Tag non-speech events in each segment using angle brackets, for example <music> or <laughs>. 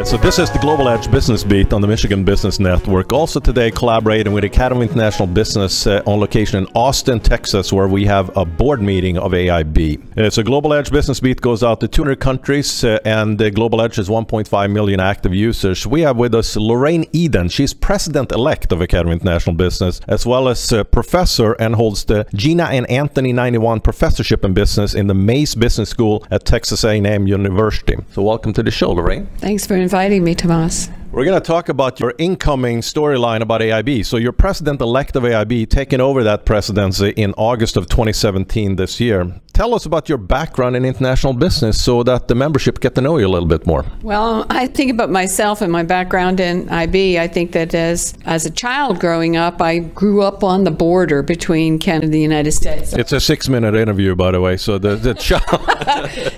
Uh, so this is the Global Edge Business Beat on the Michigan Business Network. Also today collaborating with Academy International Business uh, on location in Austin, Texas, where we have a board meeting of AIB. Uh, so Global Edge Business Beat goes out to 200 countries, uh, and Global Edge has 1.5 million active users. We have with us Lorraine Eden. She's president-elect of Academy International Business, as well as professor and holds the Gina and Anthony 91 professorship in business in the Mays Business School at Texas A&M University. So welcome to the show, Lorraine. Thanks for inviting me, Tomas. We're going to talk about your incoming storyline about AIB. So, you're president elect of AIB, taking over that presidency in August of 2017 this year. Tell us about your background in international business so that the membership get to know you a little bit more. Well, I think about myself and my background in IB. I think that as as a child growing up, I grew up on the border between Canada and the United States. It's a six minute interview, by the way. So the, the <laughs> child.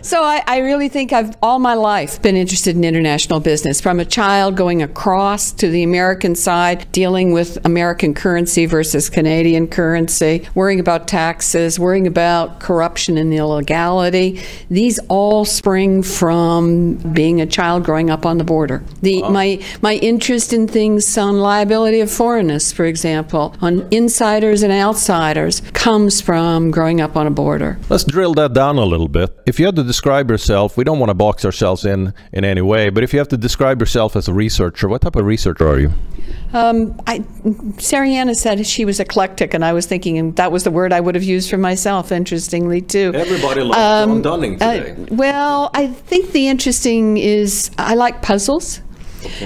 <laughs> so I, I really think I've all my life been interested in international business. From a child going across to the American side, dealing with American currency versus Canadian currency, worrying about taxes, worrying about corruption corruption and illegality. These all spring from being a child growing up on the border. The, wow. my, my interest in things on liability of foreigners, for example, on insiders and outsiders, comes from growing up on a border. Let's drill that down a little bit. If you had to describe yourself, we don't want to box ourselves in in any way, but if you have to describe yourself as a researcher, what type of researcher are you? Um, I, Sariana said she was eclectic, and I was thinking that was the word I would have used for myself, interestingly, too. Everybody loves um, John Dunning today. Uh, well, I think the interesting is I like puzzles.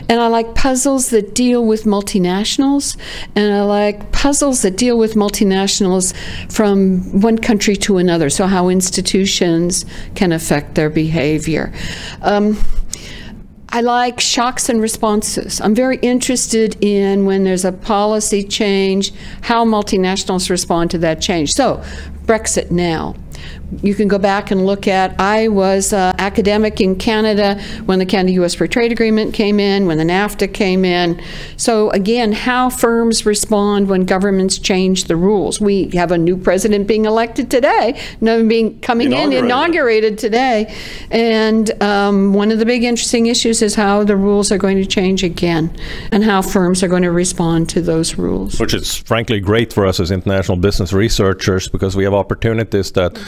And I like puzzles that deal with multinationals, and I like puzzles that deal with multinationals from one country to another, so how institutions can affect their behavior. Um, I like shocks and responses. I'm very interested in when there's a policy change, how multinationals respond to that change. So, Brexit now you can go back and look at. I was uh, academic in Canada when the Canada-U.S. Free Trade Agreement came in, when the NAFTA came in. So again, how firms respond when governments change the rules. We have a new president being elected today, no, being coming inaugurated. in inaugurated today, and um, one of the big interesting issues is how the rules are going to change again, and how firms are going to respond to those rules. Which is frankly great for us as international business researchers because we have opportunities that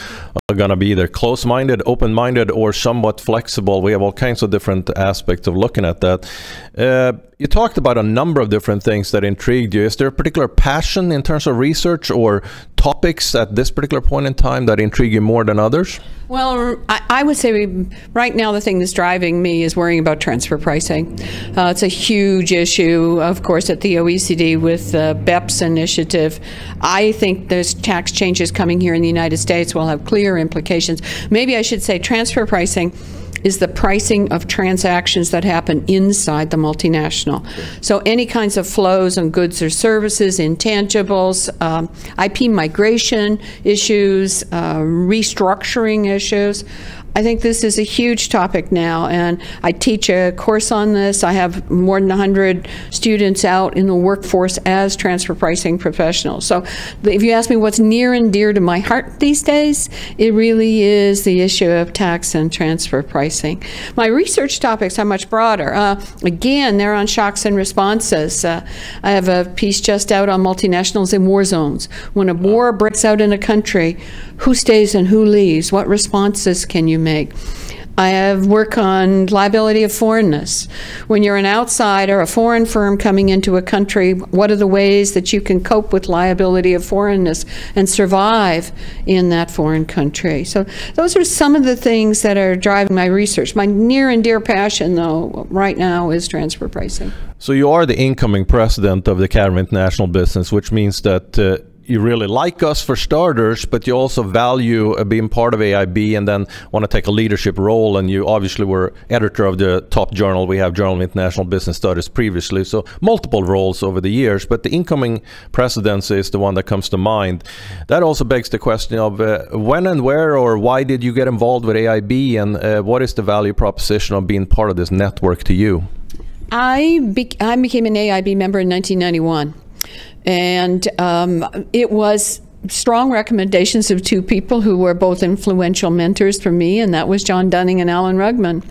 are going to be either close minded, open minded, or somewhat flexible. We have all kinds of different aspects of looking at that. Uh, you talked about a number of different things that intrigued you. Is there a particular passion in terms of research or topics at this particular point in time that intrigue you more than others? Well, I, I would say right now the thing that's driving me is worrying about transfer pricing. Uh, it's a huge issue, of course, at the OECD with the BEPS initiative. I think those tax changes coming here in the United States will have clear implications. Maybe I should say transfer pricing is the pricing of transactions that happen inside the multinational. So any kinds of flows on goods or services, intangibles, um, IP migration issues, uh, restructuring issues. I think this is a huge topic now, and I teach a course on this. I have more than 100 students out in the workforce as transfer pricing professionals. So, if you ask me what's near and dear to my heart these days, it really is the issue of tax and transfer pricing. My research topics are much broader. Uh, again, they're on shocks and responses. Uh, I have a piece just out on multinationals in war zones. When a war breaks out in a country, who stays and who leaves? What responses can you make? I have work on liability of foreignness. When you're an outsider, a foreign firm coming into a country, what are the ways that you can cope with liability of foreignness and survive in that foreign country? So those are some of the things that are driving my research. My near and dear passion, though, right now is transfer pricing. So you are the incoming president of the Academy International Business, which means that uh, you really like us for starters, but you also value uh, being part of AIB and then want to take a leadership role. And you obviously were editor of the top journal we have, Journal of International Business Studies, previously. So multiple roles over the years, but the incoming presidency is the one that comes to mind. That also begs the question of uh, when and where or why did you get involved with AIB, and uh, what is the value proposition of being part of this network to you? I, be I became an AIB member in 1991. And um, it was strong recommendations of two people who were both influential mentors for me, and that was John Dunning and Alan Rugman,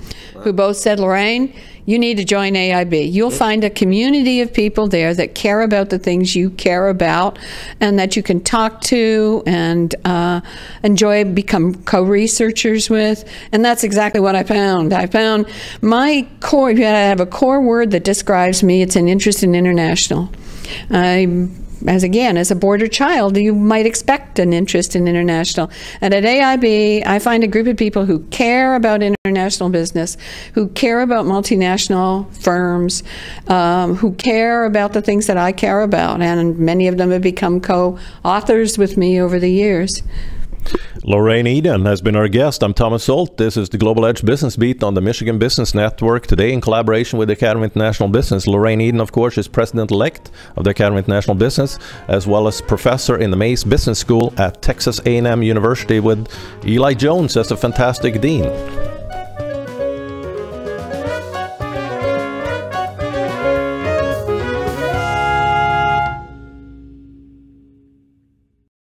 who both said, Lorraine, you need to join AIB. You'll find a community of people there that care about the things you care about and that you can talk to and uh, enjoy, become co researchers with. And that's exactly what I found. I found my core, if you have a core word that describes me, it's an interest in international. I as again, as a border child, you might expect an interest in international. And at AIB, I find a group of people who care about international business, who care about multinational firms, um, who care about the things that I care about. And many of them have become co authors with me over the years. Lorraine Eden has been our guest. I'm Tomas Hult. This is the Global Edge Business Beat on the Michigan Business Network. Today, in collaboration with the Academy of International Business, Lorraine Eden, of course, is president elect of the Academy of International Business, as well as professor in the Mays Business School at Texas A&M University, with Eli Jones as a fantastic dean.